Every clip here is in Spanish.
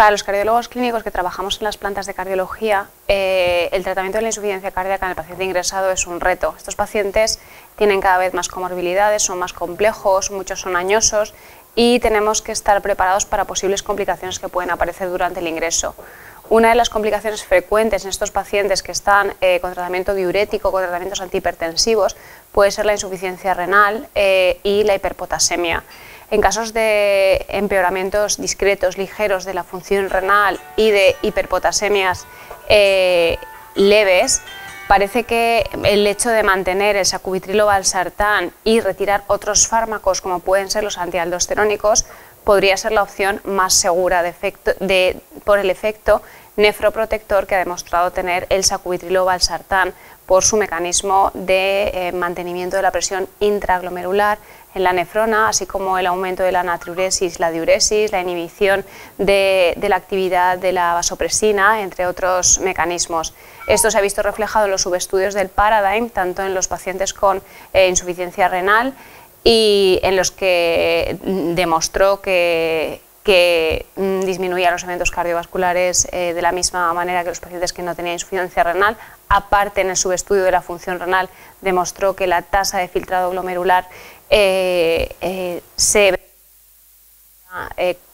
Para los cardiólogos clínicos que trabajamos en las plantas de cardiología, eh, el tratamiento de la insuficiencia cardíaca en el paciente ingresado es un reto. Estos pacientes tienen cada vez más comorbilidades, son más complejos, muchos son añosos y tenemos que estar preparados para posibles complicaciones que pueden aparecer durante el ingreso. Una de las complicaciones frecuentes en estos pacientes que están eh, con tratamiento diurético, con tratamientos antihipertensivos, puede ser la insuficiencia renal eh, y la hiperpotasemia. En casos de empeoramientos discretos, ligeros de la función renal y de hiperpotasemias eh, leves, parece que el hecho de mantener el sacubitrilo valsartán y retirar otros fármacos como pueden ser los antialdosterónicos podría ser la opción más segura por el efecto nefroprotector que ha demostrado tener el sacubitrilo valsartán por su mecanismo de eh, mantenimiento de la presión intraglomerular en la nefrona, así como el aumento de la natriuresis, la diuresis, la inhibición de, la actividad de la vasopresina, entre otros mecanismos. Esto se ha visto reflejado en los subestudios del Paradigm, tanto en los pacientes con eh, insuficiencia renal y en los que demostró que que mm, disminuía los eventos cardiovasculares eh, de la misma manera que los pacientes que no tenían insuficiencia renal. Aparte, en el subestudio de la función renal demostró que la tasa de filtrado glomerular eh, eh, se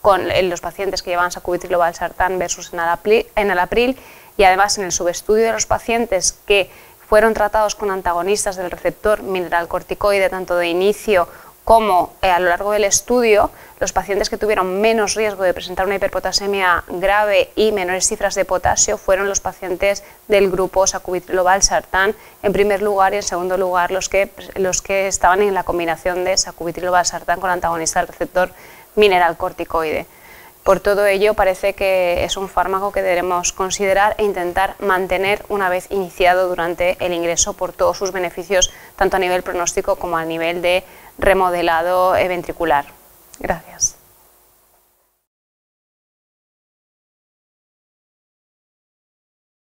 con en los pacientes que llevaban sacubitrilo valsartán versus en alapril y además en el subestudio de los pacientes que fueron tratados con antagonistas del receptor mineralcorticoide tanto de inicio como eh, a lo largo del estudio los pacientes que tuvieron menos riesgo de presentar una hiperpotasemia grave y menores cifras de potasio fueron los pacientes del grupo sacubitrilo valsartán en primer lugar y en segundo lugar los que, los que estaban en la combinación de sacubitrilo valsartán con antagonista del receptor mineral corticoide. Por todo ello, parece que es un fármaco que debemos considerar e intentar mantener una vez iniciado durante el ingreso por todos sus beneficios, tanto a nivel pronóstico como a nivel de remodelado ventricular. Gracias.